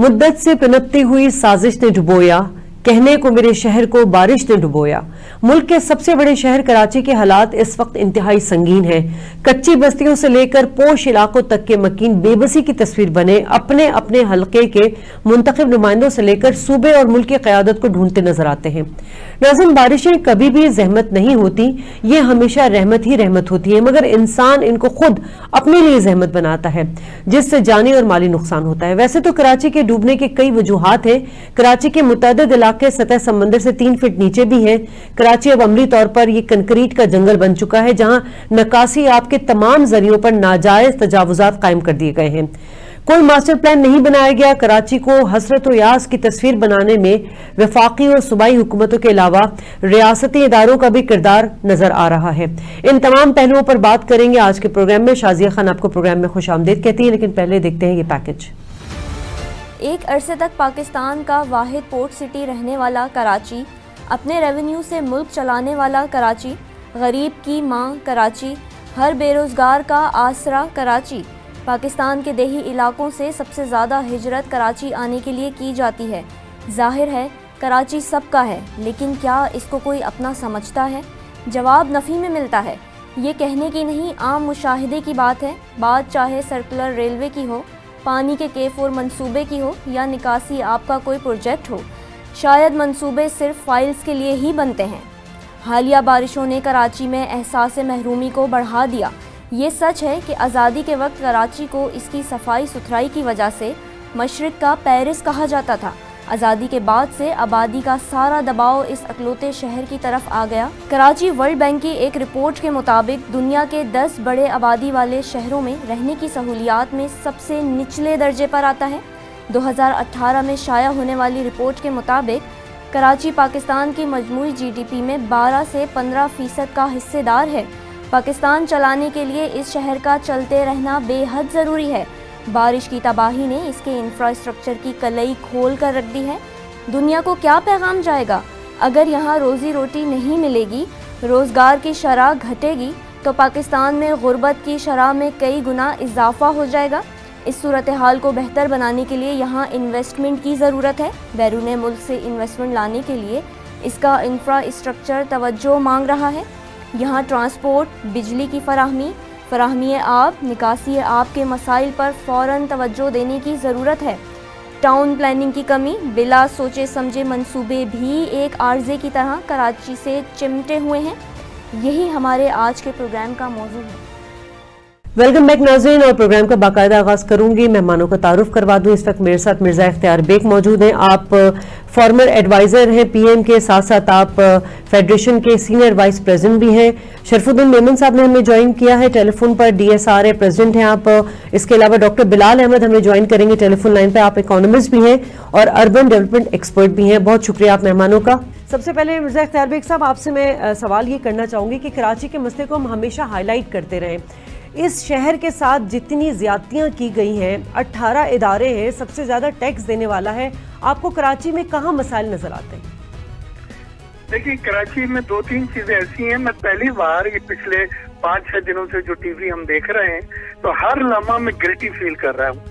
मुद्दत से पनपती हुई साजिश ने डुबोया। कहने को मेरे शहर को बारिश ने डुबोया। मुल्क के सबसे बड़े शहर कराची के हालात इस वक्त इंतहाई संगीन हैं। कच्ची बस्तियों से लेकर पोश इलाकों तक के मकीन बेबसी की तस्वीर बने अपने अपने हलके के मुंतखब नुमाइंदों से लेकर सूबे और मुल्क की क्यादत को ढूंढते नज़र आते हैं। नाजिन बारिशें कभी भी जहमत नहीं होती, ये हमेशा रहमत ही रहमत होती है, मगर इंसान इनको खुद अपने लिए जहमत बनाता है, जिससे जानी और माली नुकसान होता है। वैसे तो कराची के डूबने के कई वजूहत हैं। कराची के मुतद सतह समंदर से तीन फीट नीचे भी हैं। कराची अब अमली तौर पर यह कंक्रीट का जंगल बन चुका है, जहाँ नकासी आपके तमाम जरियों पर नाजायज तजावजात कायम कर दिए गए हैं। कोई मास्टर प्लान नहीं बनाया गया। कराची को हसरत यास की तस्वीर बनाने में विफाकी और सूबाई हुकूमतों के अलावा रियासती इदारों का भी किरदार नज़र आ रहा है। इन तमाम पहलुओं पर बात करेंगे आज के प्रोग्राम में। शाजिया खान आपको प्रोग्राम में खुश आमदेद कहती है, लेकिन पहले देखते हैं ये पैकेज। एक अरसे तक पाकिस्तान का वाहिद पोर्ट सिटी रहने वाला कराची, अपने रेवेन्यू से मुल्क चलाने वाला कराची, गरीब की माँ कराची, हर बेरोज़गार का आसरा कराची। पाकिस्तान के देही इलाकों से सबसे ज़्यादा हिजरत कराची आने के लिए की जाती है। ज़ाहिर है, कराची सबका है, लेकिन क्या इसको कोई अपना समझता है? जवाब नफ़ी में मिलता है। ये कहने की नहीं, आम मुशाहिदे की बात है। बात चाहे सर्कुलर रेलवे की हो पानी के के फोर मनसूबे की हो या निकासी आपका कोई प्रोजेक्ट हो, शायद मनसूबे सिर्फ़ फाइल्स के लिए ही बनते हैं। हालिया बारिशों ने कराची में एहसास महरूमी को बढ़ा दिया। ये सच है कि आज़ादी के वक्त कराची को इसकी सफ़ाई सुथराई की वजह से मशरक़ का पेरिस कहा जाता था। आज़ादी के बाद से आबादी का सारा दबाव इस अकलौते शहर की तरफ़ आ गया। कराची वर्ल्ड बैंक की एक रिपोर्ट के मुताबिक दुनिया के 10 बड़े आबादी वाले शहरों में रहने की सहूलियात में सबसे निचले दर्जे पर आता है। 2018 में शाया होने वाली रिपोर्ट के मुताबिक कराची, पाकिस्तान की मजमू जीडीपी में 12 से 15 फ़ीसद का हिस्सेदार है। पाकिस्तान चलाने के लिए इस शहर का चलते रहना बेहद ज़रूरी है। बारिश की तबाही ने इसके इंफ्रास्ट्रक्चर की कलई खोल कर रख दी है। दुनिया को क्या पैगाम जाएगा? अगर यहाँ रोज़ी रोटी नहीं मिलेगी, रोज़गार की शरह घटेगी तो पाकिस्तान में गुर्बत की शरह में कई गुना इजाफा हो जाएगा। इस सूरत हाल को बेहतर बनाने के लिए यहाँ इन्वेस्टमेंट की ज़रूरत है। बैरून मुल्क से इन्वेस्टमेंट लाने के लिए इसका इंफ्रास्ट्रक्चर तवज्जो मांग रहा है। यहाँ ट्रांसपोर्ट बिजली की फराहमी फराहमी आब निकासी आब के मसाइल पर फ़ौर तवज्जो देने की ज़रूरत है। टाउन प्लानिंग की कमी, बिला सोचे समझे मंसूबे भी एक आर्जे की तरह कराची से चिमटे हुए हैं। यही हमारे आज के प्रोग्राम का मौजू है। वेलकम बैक नाजरीन और प्रोग्राम का बाकायदा आगाज़ करूँगी। मेहमानों का तारुफ करवा दूँ। इस वक्त मेरे साथ मिर्ज़ा इख्तियार बेग मौजूद हैं। आप फॉर्मर एडवाइजर हैं पीएम के साथ साथ आप फेडरेशन के सीनियर वाइस प्रेसिडेंट भी हैं। शरफुद्दीन मेमन साहब ने हमें ज्वाइन किया है। टेलीफोन पर डीएसआर है प्रेसिडेंट हैं आप इसके अलावा डॉक्टर बिलाल अहमद हमें ज्वाइन करेंगे। टेलीफोन लाइन पर आप इकोनॉमिस्ट भी हैं और अर्बन डेवलपमेंट एक्सपर्ट भी हैं। बहुत शुक्रिया आप मेहमानों का। सबसे पहले मिर्ज़ा इख्तियार बेग साहब, आपसे मैं सवाल ये करना चाहूँगी कि कराची के मसले को हम हमेशा हाईलाइट करते रहें। इस शहर के साथ जितनी ज्यादतियाँ की गई हैं 18 इदारे हैं, सबसे ज़्यादा टैक्स देने वाला है। आपको कराची में कहाँ मसाइल नज़र आते हैं? देखिए, कराची में दो तीन चीज़ें ऐसी हैं। मैं पहली बार ये पिछले पाँच छह दिनों से जो टीवी हम देख रहे हैं तो हर लम्हा में गिल्टी फील कर रहा हूँ।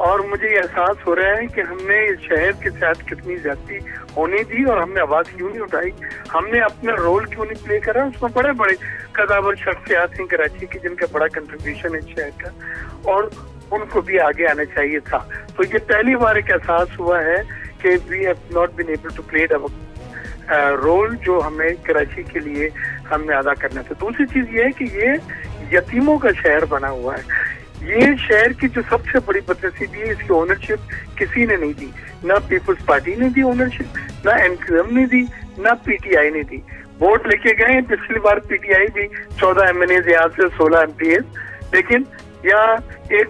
और मुझे एहसास हो रहा है कि हमने इस शहर के साथ कितनी ज़्यादा होने दी और हमने आवाज़ क्यों नहीं उठाई? हमने अपना रोल क्यों नहीं प्ले करा? उसमें बड़े बड़े कदावर शख्सियात हैं कराची की, जिनका बड़ा कंट्रीब्यूशन है शहर का, और उनको भी आगे आना चाहिए था। तो ये पहली बार एक एहसास हुआ है कि we have not been able to play role जो हमें कराची के लिए हमने अदा करना था। दूसरी चीज़ ये है कि ये यतीमों का शहर बना हुआ है। ये शहर की जो सबसे बड़ी बदनसीबी है, इसकी ओनरशिप किसी ने नहीं दी। ना पीपल्स पार्टी ने दी ओनरशिप ना एनक्यूएम ने दी, ना पीटीआई ने दी। वोट लेके गए, पिछली बार पीटीआई भी चौदह एम एन एज यहाँ से सोलह एम पी एज लेकिन यहाँ एक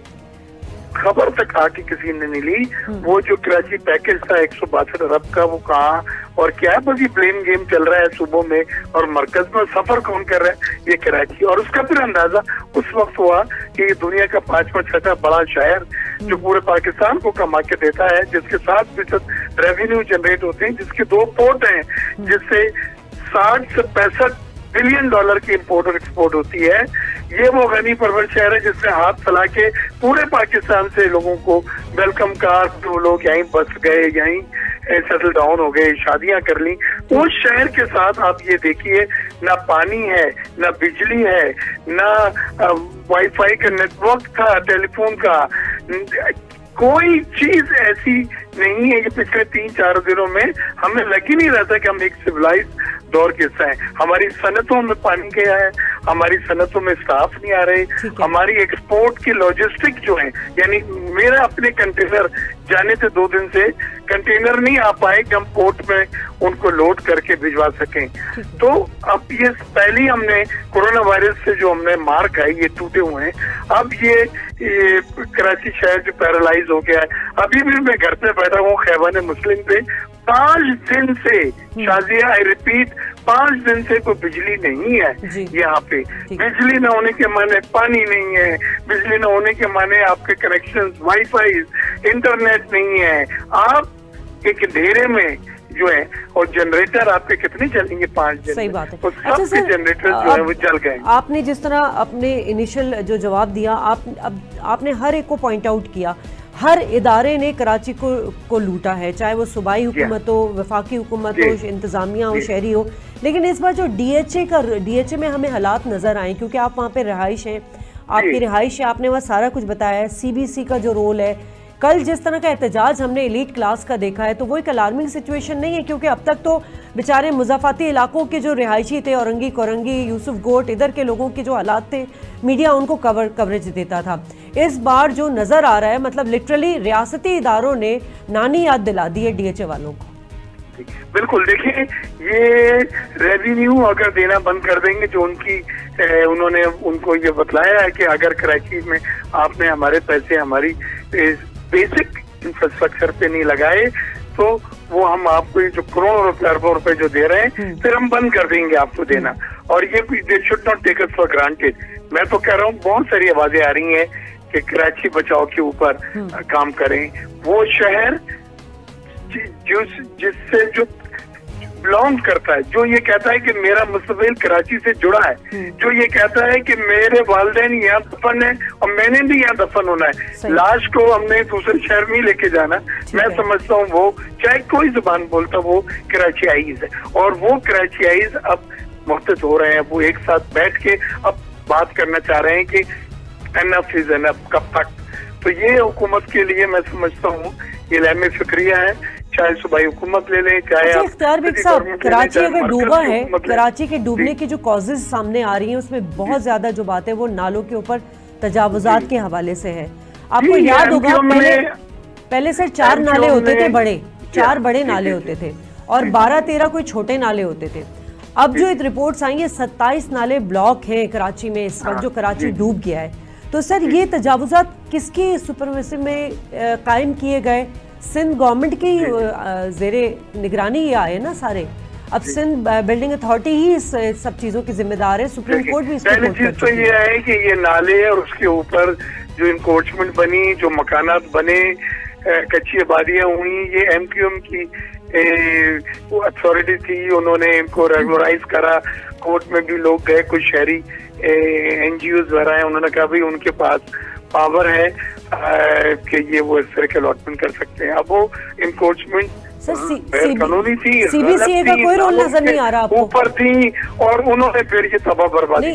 खबर तक आके किसी ने नहीं ली। हम्म। वो जो कराची पैकेज था एक सौ बासठ अरब का वो कहा? और क्या है बस ये ब्लेम गेम चल रहा है सुबह में और मरकज में सफ़र कौन कर रहा है? ये कराची। और उसका फिर अंदाज़ा उस वक्त हुआ कि ये दुनिया का पांचवा छठा बड़ा शहर जो पूरे पाकिस्तान को कमा के देता है जिसके सात फ़ीसद रेवेन्यू जनरेट होते हैं जिसके दो पोर्ट हैं जिससे साठ से पैंसठ बिलियन डॉलर की इम्पोर्ट और एक्सपोर्ट होती है। ये वो गनी परवर शहर है जिसने हाथ फैला के पूरे पाकिस्तान से लोगों को वेलकम कार वो लोग यहीं बस गए, यहीं सेटल डाउन हो गए, शादियाँ कर ली। उस शहर के साथ आप ये देखिए, ना पानी है, ना बिजली है, ना वाईफाई का नेटवर्क था टेलीफोन का। कोई चीज़ ऐसी नहीं है ये पिछले तीन चार दिनों में हमें लग ही नहीं रहा था कि हम एक सिविलाइज दौर के हिस्सा है। हमारी सनतों में पानी गया है हमारी सनतों में स्टाफ नहीं आ रहे हमारी एक्सपोर्ट की लॉजिस्टिक जो है यानी मेरा अपने कंटेनर जाने थे दो दिन से कंटेनर नहीं आ पाए कि हम पोर्ट में उनको लोड करके भिजवा सकें। तो अब ये पहले हमने कोरोना वायरस से जो हमने मार खाई ये टूटे हुए हैं। अब ये, ये कराची शहर जो पैरालाइज हो गया है। अभी भी मैं घर पे बैठा हूँ खैबान मुस्लिम पे। पाँच दिन से हम्म। शाजिया आई रिपीट पाँच दिन से कोई बिजली नहीं है यहाँ पे। बिजली न होने के माने पानी नहीं है बिजली न होने के माने आपके कनेक्शन वाईफाई इंटरनेट नहीं है। आप एक अंधेरे में जो है और जनरेटर आपके कितने चलेंगे पाँच दिन सही बात है। तो अच्छा सर जनरेटर जो है वो जल गए। आपने जिस तरह अपने इनिशियल जो जवाब दिया आप अब आपने हर एक को पॉइंट आउट किया। हर इदारे ने कराची को को लूटा है चाहे वो सूबाई हुकूमत हो वफाकी हुकूमत हो इंतज़ामिया हो शहरी हो लेकिन इस बार जो डीएचए का डीएचए में हमें हालात नज़र आए क्योंकि आप वहाँ पे रहाइश हैं। आपकी रिहाइश है आपने वहाँ सारा कुछ बताया है सीबीसी का जो रोल है कल जिस तरह का एहतजाज हमने एलिट क्लास का देखा है तो वो एक अलार्मिंग सिचुएशन नहीं है क्योंकि अब तक तो बेचारे मुजाफाती इलाकों के जो रिहायशी थे औरंगी कोरंगी यूसुफ गोट इधर के लोगों के जो हालात थे मीडिया उनको कवर कवरेज देता था। इस बार जो नज़र आ रहा है मतलब लिटरली रियासती इदारों ने नानी याद दिला दी है डीएचए वालों को। बिल्कुल देखिए ये रेवेन्यू अगर देना बंद कर देंगे जो उनकी ए, उन्होंने उनको ये बतलाया है कि अगर कराची में आपने हमारे पैसे हमारी बेसिक इंफ्रास्ट्रक्चर पे नहीं लगाए तो वो हम आपको ये जो करोड़ों रुपए अरबों रुपए जो दे रहे हैं हम्म। फिर हम बंद कर देंगे आपको देना और ये they should not take for granted मैं तो कह रहा हूँ बहुत सारी आवाज़ें आ रही हैं कि कराची बचाओ के ऊपर हम्म। काम करें वो शहर जिससे जो बिलोंग करता है। जो ये कहता है कि मेरा मुस्तबिल कराची से जुड़ा है हम्म। जो ये कहता है कि मेरे वालदेन यहाँ दफन है और मैंने भी यहाँ दफन होना है। लाश को हमने दूसरे शहर में लेके जाना। मैं समझता हूँ वो चाहे कोई ज़ुबान बोलता वो कराची आईज है। और वो कराची आईज अब मुहत हो रहे हैं। वो एक साथ बैठ के अब बात करना चाह रहे हैं कि एनफ इज़ एनफ कब तक? तो ये हुकूमत के लिए मैं समझता हूँ ये लहम फिक्रिया है। चाहे सुबाई हुकूमत ले लें चाहे अच्छा, इख्तियार बेग साहब कराची अगर डूबा है कराची के डूबने की जो कॉजेज सामने आ रही हैं उसमें बहुत ज़्यादा जो बात है वो नालों के ऊपर तजावजात के हवाले से है। आपको याद होगा पहले पहले सर चार नाले होते थे बड़े चार बड़े नाले होते थे और बारह तेरह कोई छोटे नाले होते थे। अब जो रिपोर्ट्स आई है सत्ताईस नाले ब्लॉक हैं कराची में इस वक्त जो हाँ, कराची डूब गया है। तो सर ये तजावजात किसकी सुपरविजन में कायम किए गए? सिंध गवर्नमेंट की जेर निगरानी ये आए ना सारे। अब सिंध बिल्डिंग अथॉरिटी ही इस सब चीज़ों की जिम्मेदार है। सुप्रीम कोर्ट भी पहली चीज़ तो ये है। कि ये नाले और उसके ऊपर जो इंकोचमेंट बनी जो मकानात बने कच्ची आबादियाँ हुई ये एम क्यू एम की अथॉरिटी थी उन्होंने इनको रेगुलराइज करा। कोर्ट में भी लोग गए कुछ शहरी एन जी वगैरह है उन्होंने कहा भाई उनके पास पावर है। कि ये वो इस तरह के अलॉटमेंट कर सकते हैं। अब वो इनकोचमेंट कानूनी थी सीबीसीए का कोई रोल नज़र नहीं आ रहा आपको। ऊपर थी और उन्होंने फिर ये तबाह बर्बादी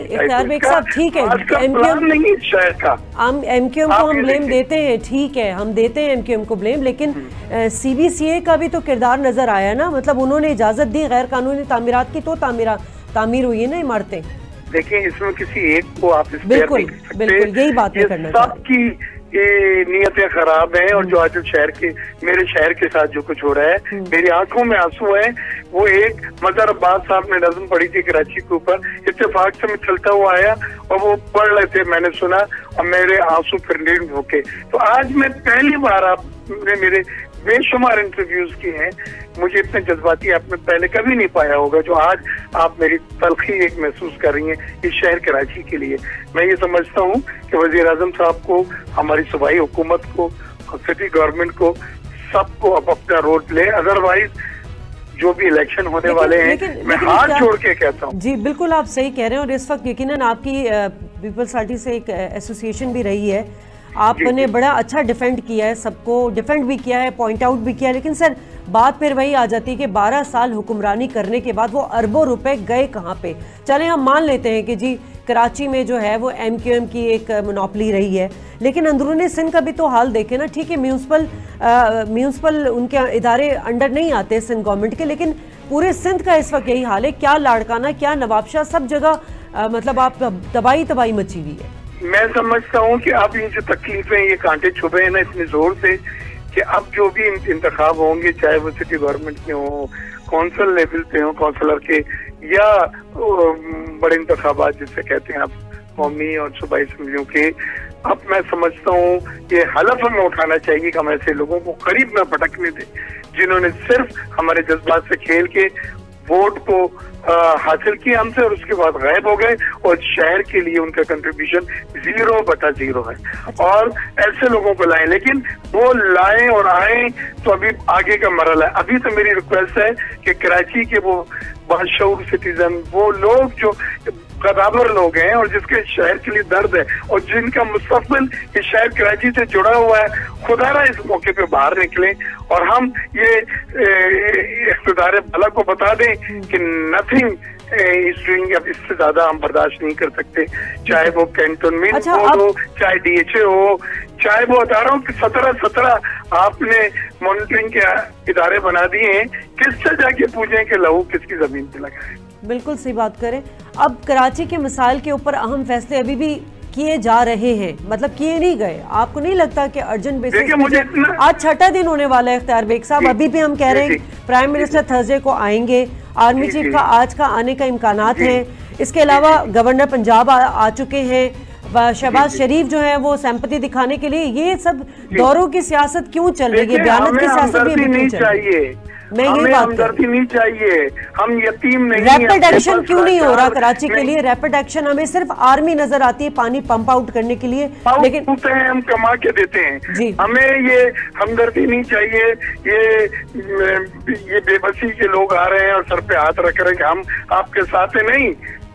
ठीक है एमक्यूएम नहीं शहर का। हम एमक्यूएम को हम ब्लेम देते हैं ठीक है हम देते हैं एमक्यूएम को ब्लेम लेकिन सीबीसीए हम्म। का भी तो किरदार नज़र आया ना मतलब उन्होंने इजाज़त दी गैर कानूनी तामीरात की तो तामीरा तामीर हुई है ना इमारतें। देखिए इसमें किसी एक को आप इस बिल्कुल बिल्कुल यही बात करना सबकी ये नीयतें खराब हैं और जो आज शहर के मेरे शहर के साथ जो कुछ हो रहा है हम्म। मेरी आँखों में आँसू है वो एक मजर अब्बास साहब ने नजम पढ़ी थी कराची के ऊपर। इतफाक से मैं चलता हुआ आया और वो पढ़ रहे थे मैंने सुना और मेरे आँसू फिर होके। तो आज मैं पहली बार आपने मेरे बेशुमार इंटरव्यूज़ किए हैं। मुझे इतने जज्बाती आपने पहले कभी नहीं पाया होगा जो आज आप मेरी तलखी एक महसूस कर रही हैं इस शहर कराची के लिए। मैं ये समझता हूँ कि वज़ीर अजम साहब को हमारी सूबाई हुकूमत को सिटी गवर्नमेंट को सबको अब अपना रोल प्ले अदरवाइज़ जो भी इलेक्शन होने लेकिन, वाले हैं लेकिन, मैं हाथ जोड़ के कहता हूँ। जी बिल्कुल आप सही कह रहे हैं और इस वक्त यकीनन आपकी पीपल्स पार्टी से एक एसोसिएशन भी रही है। आपने बड़ा अच्छा डिफेंड किया है सबको डिफेंड भी किया है पॉइंट आउट भी किया है लेकिन सर बात फिर वही आ जाती है कि 12 साल हुक्मरानी करने के बाद वो अरबों रुपए गए कहाँ पे? चले हम मान लेते हैं कि जी कराची में जो है वो एम क्यू एम की एक मुनापली रही है लेकिन अंदरूनी सिंध का भी तो हाल देखे ना ठीक है म्यूनसिपल म्यूनसिपल उनके इदारे अंडर नहीं आते सिंध गवर्नमेंट के लेकिन पूरे सिंध का इस वक्त यही हाल है क्या लाड़काना क्या नवाबशाह सब जगह मतलब आप तबाही तबाही मची हुई है। मैं समझता हूँ कि अब ये जो तकलीफें, ये कांटे छुपे हैं ना इतने ज़ोर से कि अब जो भी इंतखब होंगे, चाहे वो सिटी गवर्नमेंट के हों कौंसल लेवल पे हो कौंसलर के, या बड़े इंतखाबात जिसे कहते हैं आप, कौमी और सूबाई असम्बलियों के, अब मैं समझता हूँ ये हलफ हमें उठाना चाहिए कि हम ऐसे लोगों को करीब में भटकने दें, जिन्होंने सिर्फ़ हमारे जज्बात से खेल के वोट को हासिल किया हमसे और उसके बाद गायब हो गए और शहर के लिए उनका कंट्रीब्यूशन ज़ीरो बटा ज़ीरो है अच्छा। और ऐसे लोगों को लाएँ लेकिन वो लाएँ और आए तो अभी आगे का मरल है अभी तो मेरी रिक्वेस्ट है कि कराची के वो बाशूर सिटीजन वो लोग जो कदावर लोग हैं और जिसके शहर के लिए दर्द है और जिनका मुस्तबिल इस शहर कराची से जुड़ा हुआ है खुदारा इस मौके पे बाहर निकले और हम ये इकतदार भला को बता दें कि नथिंग इस डूइंग अब इससे ज़्यादा हम बर्दाश्त नहीं कर सकते। चाहे वो कैंटोनमेंट अच्छा, हो चाहे डीएचए हो चाहे वो रहा हूँ सत्रह सत्रह आपने मॉनिटरिंग के इदारे बना दिए हैं किससे जाके पूछे कि लहू किसकी ज़मीन पे लगा है? बिल्कुल सही बात करें। अब कराची के मिसाइल के ऊपर अहम फैसले अभी भी किए जा रहे हैं। मतलब किए नहीं गए। आपको नहीं लगता कि अर्जेंट बेसिस आज छठा दिन होने वाला है इख्तियार बेग साहब। अभी भी हम कह रहे हैं प्राइम मिनिस्टर थर्सडे को आएँगे। आर्मी चीफ का आज का आने का इम्कान हैं। इसके अलावा गवर्नर पंजाब आ, आ चुके हैं। शहबाज शरीफ जो है वो सैंपति दिखाने के लिए ये सब दौरों की सियासत क्यों चल रही है? बयानत की सियासत भी अभी क्यों चल रही है? मैं ये बात हमदर्दी नहीं चाहिए। हम यतीम नहीं रैपिड एक्शन क्यों नहीं हो रहा कराची के लिए? रैपिड एक्शन हमें सिर्फ़ आर्मी नज़र आती है पानी पंप आउट करने के लिए लेकिन हैं हम कमा के देते हैं। जी। हमें ये हमदर्दी नहीं चाहिए। ये ये बेबसी के लोग आ रहे हैं और सर पे हाथ रख रहे हैं हम आपके साथ नहीं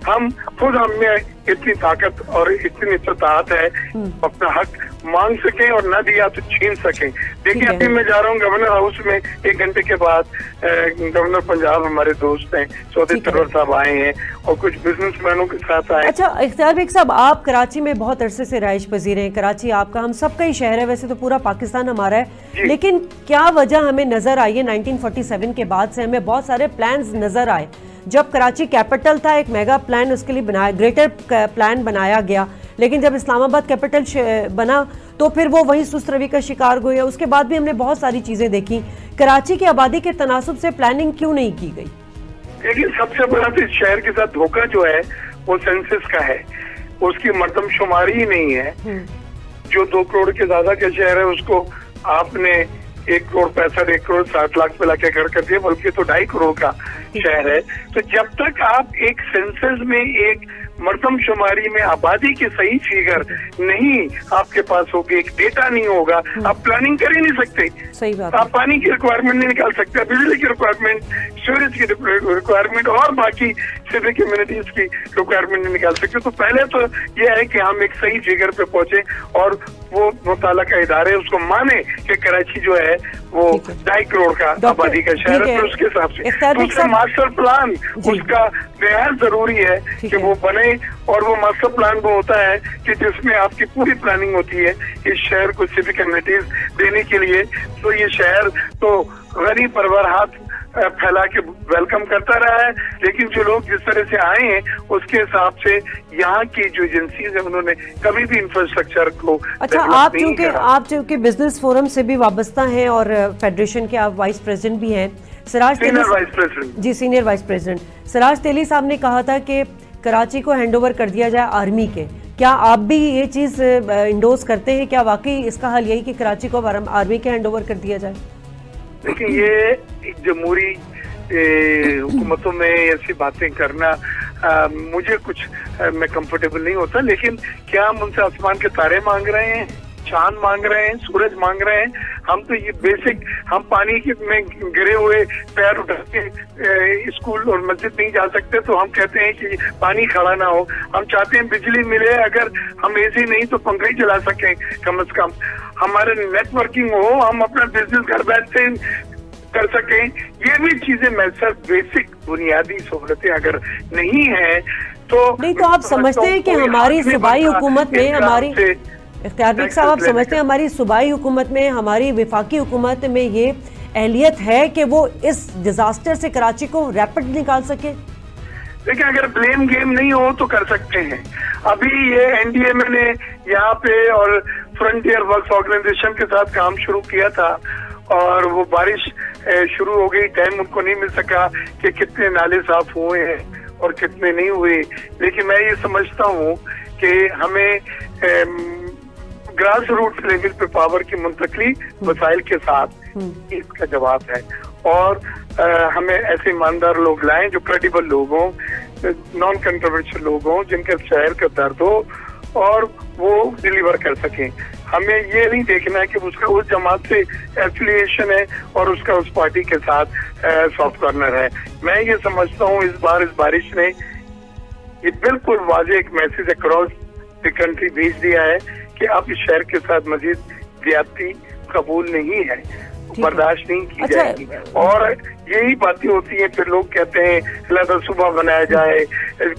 हम खुद हमें इतनी ताकत और इतनी इस्तात है हम्म। अपना हक मांग सके और न दिया तो छीन सके। देखिए अभी मैं जा रहा हूँ गवर्नर हाउस में एक घंटे के बाद गवर्नर पंजाब हमारे दोस्त हैं चौधरी तरवर साहब आए हैं और कुछ बिजनेसमैनों के साथ आए। अच्छा इख्तियार बेग साहब आप कराची में बहुत अरसे से रहायश पजीर हैं। कराची आपका हम सबका ही शहर है वैसे तो पूरा पाकिस्तान हमारा है। लेकिन क्या वजह हमें नज़र आई है? नाइनटीन के बाद से हमें बहुत सारे प्लान नज़र आए। जब कराची कैपिटल था एक मेगा प्लान उसके लिए बनाया ग्रेटर प्लान बनाया गया। लेकिन जब इस्लामाबाद कैपिटल बना तो फिर वो वही सुस्त रवि का शिकार हुए उसके बाद भी हमने बहुत सारी चीज़ें देखी। कराची की आबादी के तनासब से प्लानिंग क्यों नहीं की गई? देखिए सबसे बड़ा तो शहर के साथ धोखा जो है वो सेंसस का है। उसकी मरदमशुमारी ही नहीं है। हम्म। जो दो करोड़ के ज़्यादा के शहर है उसको आपने एक करोड़ पैंसठ एक करोड़ साठ लाख पे लाके घर कर दिया बल्कि तो ढाई करोड़ का शहर है। तो जब तक आप एक सेंसस में एक मरदमशुमारी में आबादी के सही फिगर नहीं आपके पास होगी एक डेटा नहीं होगा हम्म। आप प्लानिंग कर ही नहीं सकते। सही बात आप पानी की रिक्वायरमेंट नहीं निकाल सकते बिजली की रिक्वायरमेंट स्टोरेज की रिक्वायरमेंट और बाकी सिविक कम्युनिटीज की रिक्वायरमेंट नहीं निकाल सकते। तो पहले तो यह है कि हम एक सही फिगर पे पहुँचे और वो मुताला का इदारे उसको माने कि कराची जो है वो ढाई करोड़ का आबादी का शहर है तो उसके हिसाब से। दूसरा मास्टर प्लान उसका बेहद ज़रूरी है कि वो बने और वो मास्टर प्लान वो होता है कि जिसमें आपकी पूरी प्लानिंग होती है इस शहर को सिविक कम्युनिटीज देने के लिए। तो ये शहर तो गरीब परवर हाथ फैला के वेलकम करता रहा है। लेकिन जो लोग जिस तरह से आए हैं उसके हिसाब से यहाँ की जो एजेंसीज है उन्होंने कभी भी इंफ्रास्ट्रक्चर को अच्छा आप चूँकि आप चूँकि बिज़नेस फोरम से भी वाबस्ता हैं और फेडरेशन के आप वाइस प्रेसिडेंट भी हैं। Siraj senior vice president ji senior vice president Siraj Teli साहब ने कहा था कि कराची को हैंडओवर कर दिया जाए आर्मी के। क्या आप भी ये चीज़ इंडोज करते हैं? क्या वाकई इसका हल यही कि कराची को आर्मी के हैंडओवर कर दिया जाए? देखिए ये जमहूरी हुकूमतों में ऐसी बातें करना आ, मुझे कुछ आ, मैं कंफर्टेबल नहीं होता लेकिन क्या हम उनसे आसमान के तारे मांग रहे हैं? चाँद मांग रहे हैं सूरज मांग रहे हैं। हम तो ये बेसिक हम पानी के में गिरे हुए पैर उठा के स्कूल और मस्जिद नहीं जा सकते तो हम कहते हैं कि पानी खड़ा ना हो। हम चाहते हैं बिजली मिले अगर हम एसी नहीं तो पंखा ही चला सकें कम अज कम। हमारे नेटवर्किंग हो हम अपना बिज़नेस घर बैठते कर सकें। ये भी चीज़ें मैसर बेसिक बुनियादी सहूलतें अगर नहीं है तो नहीं तो आप समझते हैं कि हमारी सूबाई हुकूमत में हमारी कार्तिक साहब आप समझते हैं हमारी सूबाई हुकूमत में हमारी विफाकी हुकूमत में ये अहलियत है कि वो इस डिजास्टर से कराची को रैपिड निकाल सके? देखिए अगर ब्लेम गेम नहीं हो तो कर सकते हैं। अभी ये एनडीए ने यहाँ पे और फ्रंटियर वर्क ऑर्गेनाइजेशन के साथ काम शुरू किया था और वो बारिश शुरू हो गई। टाइम उनको नहीं मिल सका कि कितने नाले साफ़ हुए हैं और कितने नहीं हुए। लेकिन मैं ये समझता हूँ कि हमें ग्रास रूट लेवल पे पावर की मुंतकली वसाइल के साथ हम्म। इसका जवाब है। और आ, हमें ऐसे ईमानदार लोग लाएँ जो क्रेडिबल लोग हों नॉन कंट्रोवर्शियल लोग हों जिनके शहर का दर्द हो और वो डिलीवर कर सकें। हमें ये नहीं देखना है कि उसका उस जमात से एफिलिएशन है और उसका उस पार्टी के साथ सॉफ्ट कॉर्नर है। मैं ये समझता हूँ इस बार इस बारिश ने ये बिल्कुल वाजे एक मैसेज अक्रॉस द कंट्री भेज दिया है। कि आप इस शहर के साथ मजीद ज्यादती कबूल नहीं है बर्दाश्त नहीं की अच्छा, जाएगी। और यही बातें होती हैं फिर लोग कहते हैं अलहदा सुबह बनाया जाए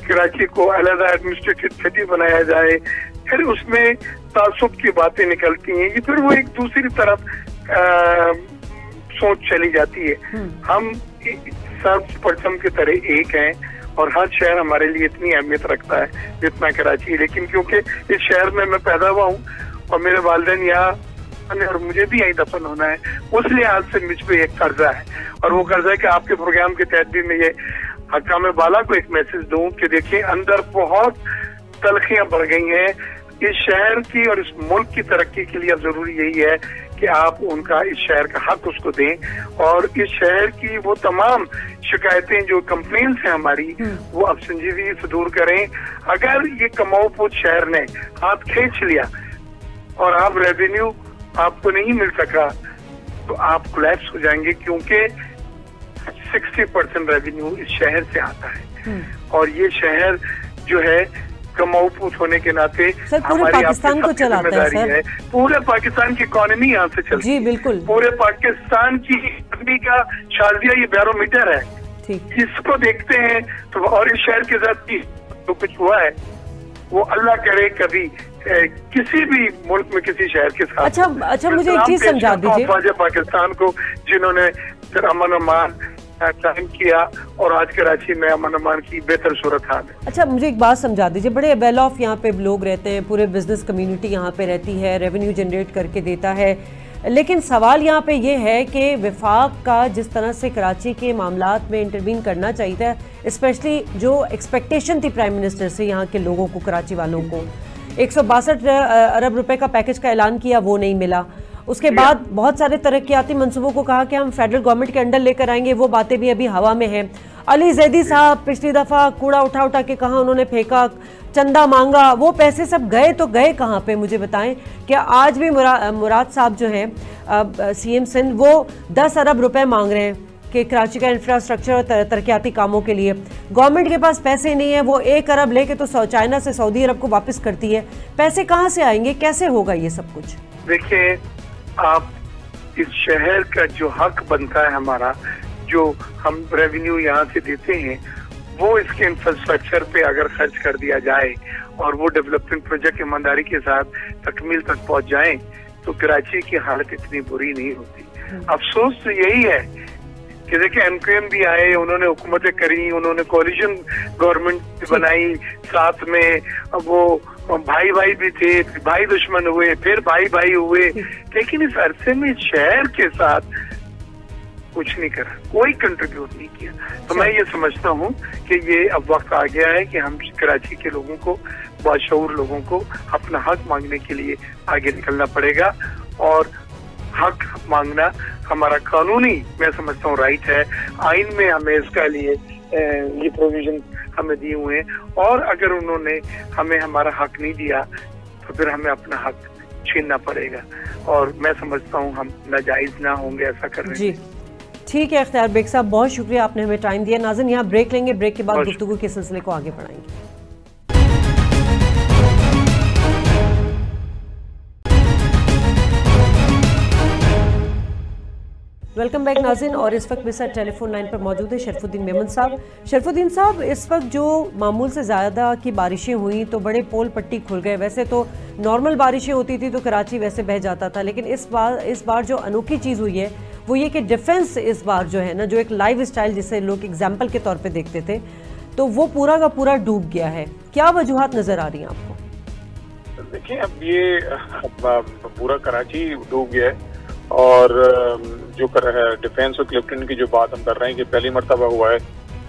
कराची को अलहदा एडमिनिस्ट्रेटिव सिटी बनाया जाए फिर उसमें तासुब की बातें निकलती हैं ये फिर वो एक दूसरी तरफ़ आ, सोच चली जाती है। हम्म। हम सब परचम की तरह एक हैं और हर शहर हमारे लिए इतनी अहमियत रखता है, जितना कराची लेकिन क्योंकि इस शहर में मैं पैदा हुआ हूँ और मेरे वालदेन यहाँ और मुझे भी यही दफन होना है, उस लिहाज से मुझ पे एक कर्जा है। और वो कर्जा है कि आपके प्रोग्राम के तहत भी मैं ये हकाम बाला को एक मैसेज दूँ कि देखिए, अंदर बहुत तलखियाँ बढ़ गई हैं। इस शहर की और इस मुल्क की तरक्की के लिए अब ज़रूरी यही है कि आप उनका इस शहर का हक उसको दें और इस शहर की वो तमाम शिकायतें जो कंप्लेन है हमारी हम्म। वो अब संजीवी से दूर करें अगर ये कमाऊपुत शहर ने हाथ खींच लिया और आप रेवेन्यू आपको नहीं मिल सका तो आप कोलैप्स हो जाएँगे क्योंकि 60 परसेंट रेवेन्यू इस शहर से आता है हम्म। और ये शहर जो है कमाऊपूत होने के नाते हमारी पाकिस्तान को चलाता है, सर। है। पूरे पाकिस्तान की इकोनॉमी यहाँ से चलती जी बिल्कुल। पूरे पाकिस्तान की इकोनॉमी का शाजिया ये बैरोमीटर है। इसको देखते हैं तो और इस शहर के साथ जो कुछ हुआ है वो अल्लाह करे कभी किसी भी मुल्क में किसी शहर के साथ। अच्छा अच्छा मुझे एक चीज़ समझा दीजिए। पाकिस्तान को जिन्होंने फिर अमन अमान कायम किया और आज कराची में अमन अमान की बेहतर सूरत हाल है। अच्छा मुझे एक बात समझा दीजिए, बड़े वेल ऑफ़ यहाँ पे लोग रहते हैं, पूरे बिज़नेस कम्युनिटी यहाँ पे रहती है रेवेन्यू जनरेट करके देता है। लेकिन सवाल यहाँ पे ये है कि विफाक का जिस तरह से कराची के मामला में इंटरवीन करना चाहिए था स्पेशली जो एक्सपेक्टेशन थी प्राइम मिनिस्टर से यहाँ के लोगों को, कराची वालों को। एक अरब रुपए का पैकेज का ऐलान किया, वो नहीं मिला। उसके बाद बहुत सारे तरक्याती मंसूबों को कहा कि हम फेडरल गवर्नमेंट के अंडर लेकर आएँगे वो बातें भी अभी हवा में हैं। अली जैदी साहब पिछली दफ़ा कूड़ा उठा उठा के कहा उन्होंने फेंका चंदा मांगा वो पैसे सब गए तो गए कहाँ पे मुझे बताएँ? क्या आज भी मुरा, मुराद साहब जो हैं सीएम सिंध वो दस अरब रुपए मांग रहे हैं कि कराची का इंफ्रास्ट्रक्चर और तरक्याती कामों के लिए। गवर्नमेंट के पास पैसे नहीं है वो एक अरब लेके तो चाइना से सऊदी अरब को वापस करती है। पैसे कहाँ से आएँगे? कैसे होगा ये सब कुछ? देखिए आप इस शहर का जो हक बनता है हमारा जो हम रेवेन्यू यहाँ से देते हैं वो इसके इंफ्रास्ट्रक्चर पे अगर खर्च कर दिया जाए और वो डेवलपमेंट प्रोजेक्ट ईमानदारी के साथ तकमील तक पहुँच जाए तो कराची की हालत इतनी बुरी नहीं होती हम्म। अफसोस तो यही है कि देखिए एमक्यूएम भी आए उन्होंने हुकूमतें करी उन्होंने कोलिशन गवर्नमेंट बनाई साथ में वो भाई भाई भी थे भाई दुश्मन हुए फिर भाई भाई हुए। लेकिन इस अरसे में शहर के साथ कुछ नहीं करा कोई कंट्रीब्यूट नहीं किया। तो मैं ये समझता हूँ कि ये अब वक्त आ गया है कि हम कराची के लोगों को बाशूर लोगों को अपना हक मांगने के लिए आगे निकलना पड़ेगा। और हक मांगना हमारा कानूनी मैं समझता हूँ राइट है। आइन में हमें इसका लिए ये प्रोविज़न हमें दिए हुए हैं। और अगर उन्होंने हमें हमारा हक नहीं दिया तो फिर हमें अपना हक छीनना पड़ेगा। और मैं समझता हूँ हम नाजायज ना होंगे ऐसा करने जी। ठीक है अख्तियार बेग साहब बहुत शुक्रिया आपने हमें टाइम दिया। नाजन यहाँ ब्रेक लेंगे। ब्रेक के बाद गुफ्तु के सिलसिले को आगे बढ़ाएँगे। वेलकम बैक नाजिन और इस वक्त मेरे साथ टेलीफोन लाइन पर मौजूद है शरफुद्दीन मेमन साहब। शरफुद्दीन साहब इस वक्त जो मामूल से ज़्यादा की बारिशें हुई तो बड़े पोल पट्टी खुल गए। वैसे तो नॉर्मल बारिशें होती थी तो कराची वैसे बह जाता था लेकिन इस बार इस बार जो अनोखी चीज़ हुई है वो ये कि डिफेंस इस बार जो है ना जो एक लाइफ स्टाइल जिसे लोग एग्ज़ाम्पल के तौर पर देखते थे तो वो पूरा का पूरा डूब गया है। क्या वजूहत नज़र आ रही हैं आपको? देखिए अब ये पूरा कराची डूब गया है और जो कर रहा है डिफेंस और क्लिफ्टन की जो बात हम कर रहे हैं कि पहली मरतबा हुआ है